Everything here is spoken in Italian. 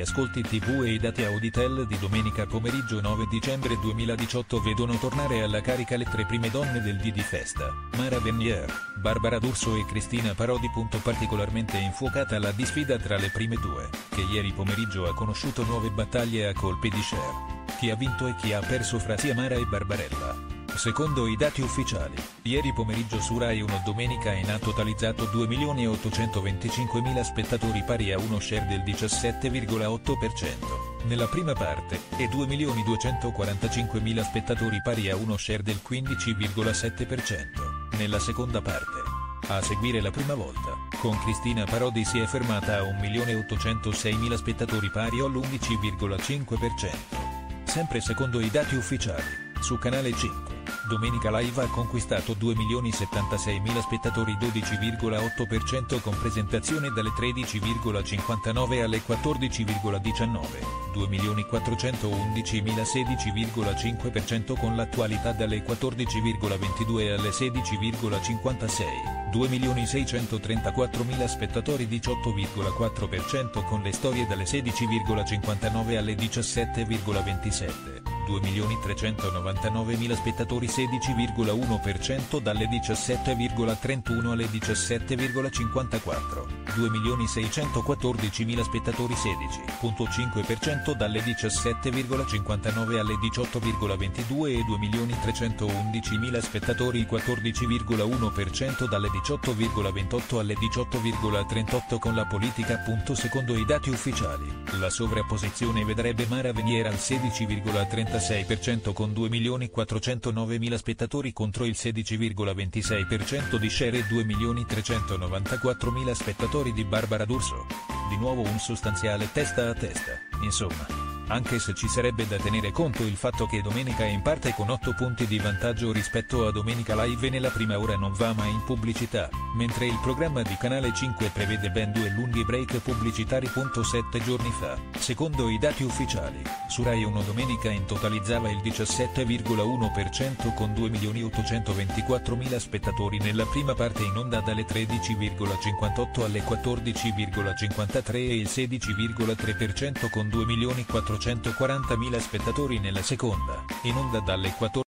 gli ascolti tv e i dati Auditel di domenica pomeriggio 9 dicembre 2018 vedono tornare alla carica le tre prime donne del D di festa, Mara Venier, Barbara D'Urso e Cristina Parodi. Particolarmente infuocata la disfida tra le prime due, che ieri pomeriggio ha conosciuto nuove battaglie a colpi di share. Chi ha vinto e chi ha perso fra sia Mara e Barbarella. Secondo i dati ufficiali, ieri pomeriggio su Rai 1 domenica in ha totalizzato 2.825.000 spettatori pari a uno share del 17,8% nella prima parte, e 2.245.000 spettatori pari a uno share del 15,7% nella seconda parte. A seguire la prima volta, con Cristina Parodi si è fermata a 1.806.000 spettatori pari all'11,5%. Sempre secondo i dati ufficiali, su Canale 5. Domenica Live ha conquistato 2.076.000 spettatori 12,8% con presentazione dalle 13,59 alle 14,19, 2.411.000 16,5% con l'attualità dalle 14,22 alle 16,56, 2.634.000 spettatori 18,4% con le storie dalle 16,59 alle 17,27. 2.399.000 spettatori 16,1% dalle 17,31 alle 17,54, 2.614.000 spettatori 16,5% dalle 17,59 alle 18,22 e 2.311.000 spettatori 14,1% dalle 18,28 alle 18,38 con la politica. Secondo i dati ufficiali, la sovrapposizione vedrebbe Mara Veniera al 16,36 16,6% con 2.409.000 spettatori contro il 16,26% di share e 2.394.000 spettatori di Barbara D'Urso. Di nuovo un sostanziale testa a testa, insomma anche se ci sarebbe da tenere conto il fatto che domenica è in parte con 8 punti di vantaggio rispetto a domenica live nella prima ora non va mai in pubblicità, mentre il programma di Canale 5 prevede ben due lunghi break pubblicitari. 7 giorni fa, secondo i dati ufficiali, su Rai 1 domenica in totalizzava il 17,1% con 2.824.000 spettatori nella prima parte in onda dalle 13,58 alle 14,53 e il 16,3% con 2.400.000 240.000 spettatori nella seconda, in onda dalle 14